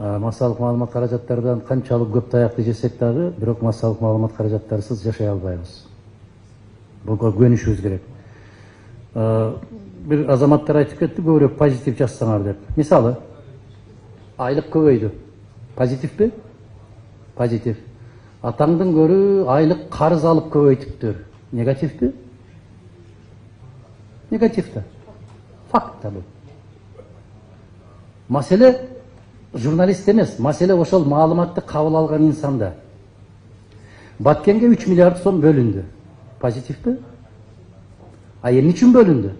массалык маалымат каражаттардан канчалык көп таякты жесек дагы бирок массалык маалымат каражаттарысыз жашай албайбыз буга көнүшүбүз керек. Бир азаматтар айтып кетти көбүрөөк позитив жазсаңар деп. Мисалы айлык көбөйдү позитивпи позитив. Атаңдын көрү айлык карыз алып көбөйтүптүр негативпи негатив да факт да бул маселе журналист эмес маселе ошол маалыматты кабыл алган инсанда. Баткенге үч миллиард сом бөлүндү позитивпи а эмне үчүн бөлүндү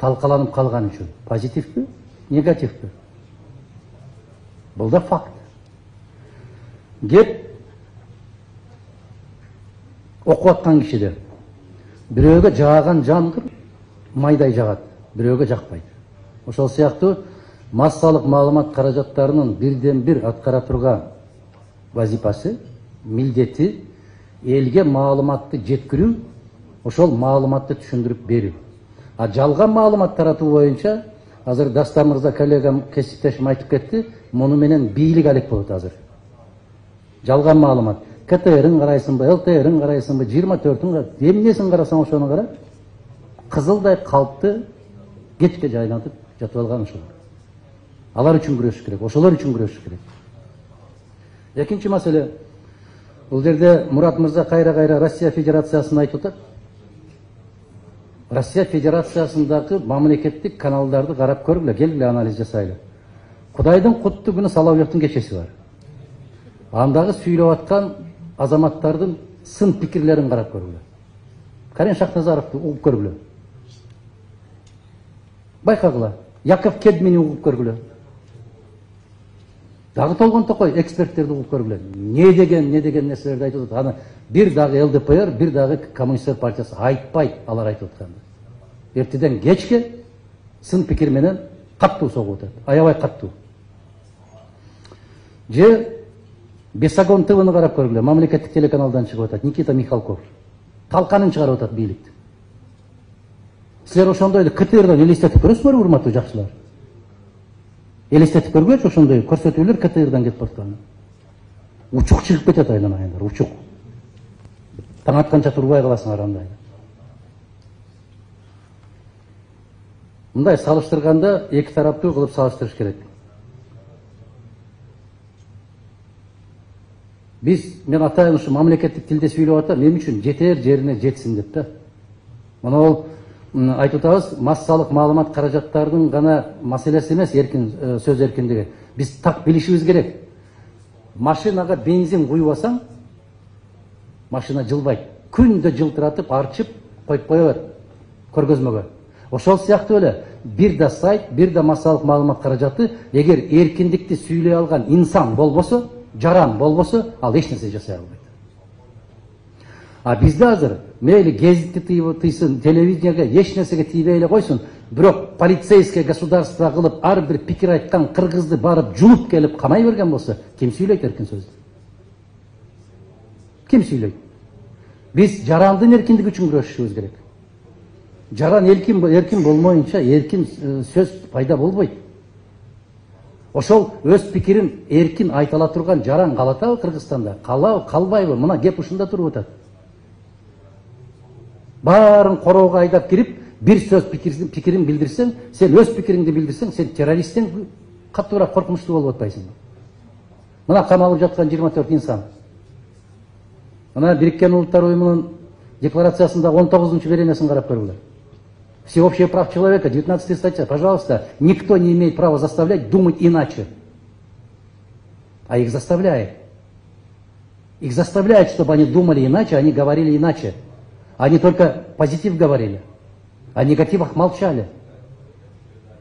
талкаланып калган үчүн позитивпи негативпи бул да факт. Кеп окуп аткан кишиде бирөөгө жааган жангыр майдай жагат бирөөгө жакпайт ошол сыяктуу массалык маалымат каражаттарынын бирден бир аткара турган вазипасы милдети элге маалыматты жеткирүү ошол маалыматты түшүндүрүп берүү. А жалган маалымат таратуу боюнча азыр дастан мырза коллегам кесиптешим айтып кетти муну менен бийлик алек болот азыр. Жалган маалымат. Ктрин карайсыңбы лтрин карайсыңбы жыйырма төртүн эмнесин карасаң ошону кара? Кызылдай калпты кечке жайлантып жатып алган ошолор алар үчүн күрөшүш керек ошолор үчүн күрөшүш керек. Экинчи маселе бул жерде мурат мырза кайра кайра россия федерациясын айтып атат. Россия федерациясындагы мамлекеттик каналдарды карап көргүлө келгиле анализ жасайлы. Кудайдын куттуу күнү соловьевдин кечеси бар. Андагы сүйлөп аткан азаматтардын сын пикирлерин карап көргүлө. Карен шахназаровду угуп көргүлө. Байкагыла яков кедмини угуп көргүлө. Дагы толгон токой эксперттерди угуп көргүлө не деген не деген нерселерди айтып атат. Аны бир дагы лдпр бир дагы коммунисттер партиясы айтпайт алар айтып атканды эртеден кечке сын пикир менен катуу согуп атат. Аябай катуу же бесогон твны карап көргүлө мамлекеттик телеканалдан чыгып атат. Никита михалков. Талканын чыгарып атат бийликти. Силер ошондойду ктрдан элестетип көрөсүңөрбү урматтуу элестетип көргүлөчү ошондой көрсөтүүлөр ктрдан кетип атканы учук чыгып кетет айланайындар учук. Таң атканча турбай каласыңар андай мындай салыштырганда эки тараптуу кылып салыштырыш керек. Биз мен атайын ушу мамлекеттик тилде сүйлөп атам эмне үчүн жетер жерине жетсин деп да мына ол айтып атабыз массалык маалымат каражаттарынын гана маселеси эмес эркин сөз эркиндиги биз так билишибиз керек. Машинага бензин куйбасаң машина жылбайт күндө жылтыратып арчып коюп кое берет көргөзмөгө ошол сыяктуу эле бир да сайт бир да массалык маалымат каражаты эгер эркиндикти сүйлөй алган инсан болбосо жаран болбосо ал эч нерсе жасай албайт а бизде азыр мейли гезитти тыйсын телевидениеге тийбей эле койсун бирок полицейское государство кылып ар бир пикир айткан кыргызды барып жулуп келип камай берген болсо ким сүйлөйт эркин сөздү ким сүйлөйт биз жарандын эркиндиги үчүн күрөшүшүбүз керек жаран эркин болмоюнча эркин сөз пайда болбойт ошол өз пикирин эркин айта ала турган жаран калатабы кыргызстанда калабы калбайбы мына кеп ушунда туруп атат барын қорауға айдап кіріп бір сөз пікірін, пікірін білдірсең сен өз пікіріңді білдірсең сен террористтен қаттырақ қорқынышты болып атпайсың мына қамалып жатқан 24 инсан. Мына біріккен ұлттар ұйымының декларациясында 19 тоғызыншы беренесін қарап көріңдер всеобщие прав человека 19 статья пожалуйста никто не имеет права заставлять думать иначе. А их заставляет. Их заставляет чтобы они думали иначе они говорили иначе. Они только позитив говорили, о негативах молчали.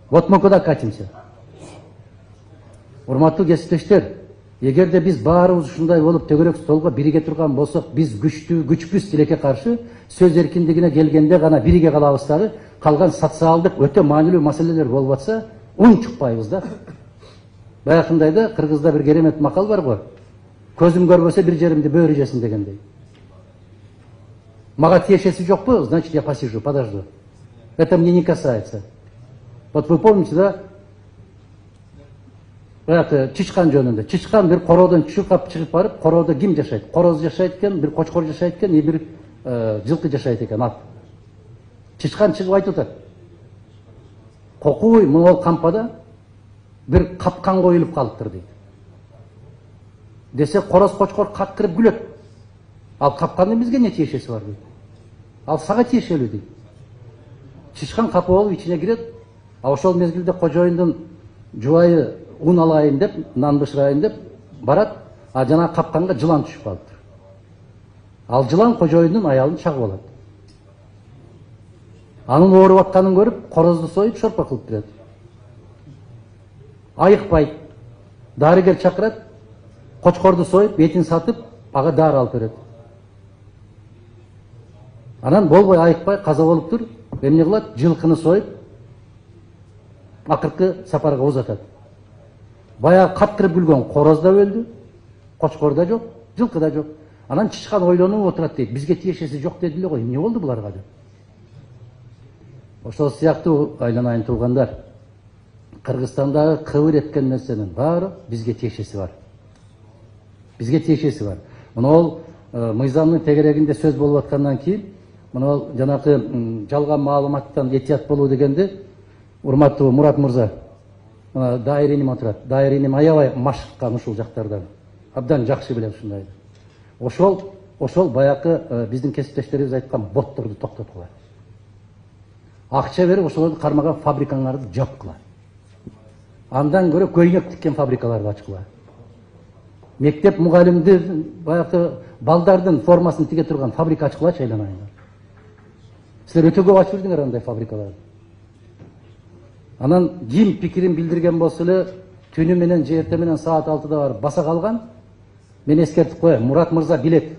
Вот мы куда катимся. урматтуу кесиптештер эгерде биз баарыбыз ушундай болуп төгөрөк столго бириге турган болсок биз күчтүү күчпүз тилекке каршы сөз эркиндигине келгенде гана бириге калабыз дагы калган социалдык өтө маанилүү маселелер болуп атса да баягындай да кыргызда бир керемет макал бар көзүм көрбөсө бир жеримди бөөрү жесин дегендей мага тиешеси жокпу значит я посижу подожду. Это мне не касается. Вот вы помните да? Баягы чычкан жөнүндө чычкан бир короодон чуркап чыгып барып короодо ким жашайт? Короз жашайт экен бир кочкор жашайт экен и бир жылкы жашайт экен ат чычкан чыгып айтып атат кокуй могул кампада бир капкан коюлуп калыптыр дейт десе короз кочкор каткырып күлөт ал капкандын бизге эмне тиешеси бар дейт ал сага тиешелүү дейт чычкан капа болуп ичине кирет а ошол мезгилде кожоюндун жубайы un алайын деп нан бышырайын деп барат а жанагы капканга жылан түшүп калыптыр ал жылан кожоюндун аялын чагып алат анын ооруп атканын көрүп корозду союп шорпо кылып берет айыкпайт дарыгер чакырат кочкорду союп этин сатып ага дары алып берет анан болбой айыкпай каза болуптур эмне кылат жылкыны союп акыркы сапарга узатат баягы каптырып күлгөн короз да өлдү кочкор да жок жылкы да жок анан чычкан ойлонуп отурат дейт бизге тиешеси жок деди эле го эмне болду буларга деп? Ошол сыяктуу айланайын туугандар кыргызстандагы кыбыр эткен нерсенин баары бизге тиешеси бар. Бизге тиешеси бар. Монол мыйзамдын тегерегинде сөз болуп аткандан кийин монол жанакы жалган маалыматтан этият болуу дегенди урматтуу мурат мырза мына дайыр иним отурат дайыр иним аябай машыккан ушул жактарда абдан жакшы билет ушундайды ошол ошол баягы биздин кесиптештерибиз айткан ботторду токтоткула акча берип ошолорду кармаган фабрикаңарды жапкыла андан көрө көйнөк тиккен фабрикаларды ачкыла мектеп мугалимдер баягы балдардын формасын тиге турган фабрика ачкылачы айланайындар силер өтө көп ачып жүрдүңөр андай фабрикаларды анан ким пикирин билдирген болсо эле түнү менен же эртең менен саат алтыда барып баса калган мен эскертип коеюн мурат мырза билет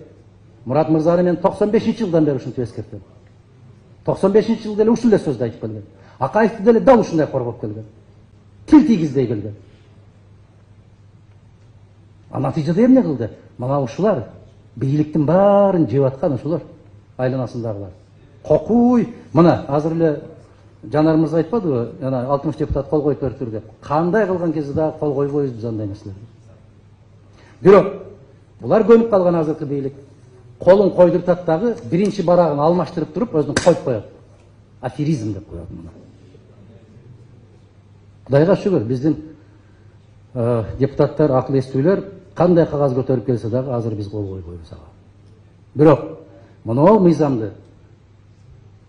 мурат мырзаны мен токсон бешинчи жылдан бери ушинтип эскертем токсон бешинчи жылы деле ушундай сөздү айтып келген акаевди деле дал ушундай коргоп келген тил тийгизбей келген а натыйжада эмне кылды мына ушулар бийликтин баарын жеп аткан ушулар айланасындагылар кокуй мына азыр эле жанар мырза айтпадыбы жана алтымыш депутат кол коюп бериптир деп кандай кылган кезде дагы кол койбойбуз биз андай нерселерге бирок булар көнүп калган азыркы бийлик колун койдуртат дагы биринчи барагын алмаштырып туруп өзүнүн коюп коет аферизм деп коет муну кудайга шүгүр биздин депутаттар акыл эстүүлөр кандай кагаз көтөрүп келсе дагы азыр биз кол койбойбуз ага бирок монол мыйзамды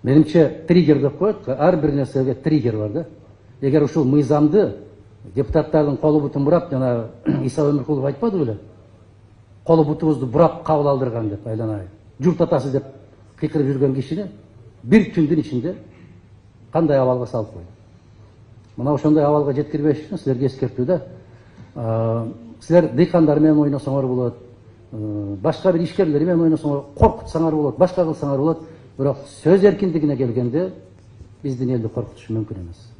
менимче триггер деп коет ар бир нерсеге триггер бар да. Эгер ушул мыйзамды депутаттардын колу бутун бурап жана иса өмүркулов айтпады беле колу бутубузду бурап кабыл алдырган деп айланайын. Журт атасы деп кыйкырып жүргөн кишини бир түндүн ичинде кандай абалга салып койду мына ошондой абалга жеткирбеш үчүн силерге эскертүү да силер дыйкандар менен ойносоңор болот башка бир ишкерлер менен ойносоңор коркутсаңар болот башка кылсаңар болот. Бирок сөз эркиндигине келгенде биздин элди коркутуш мүмкүн эмес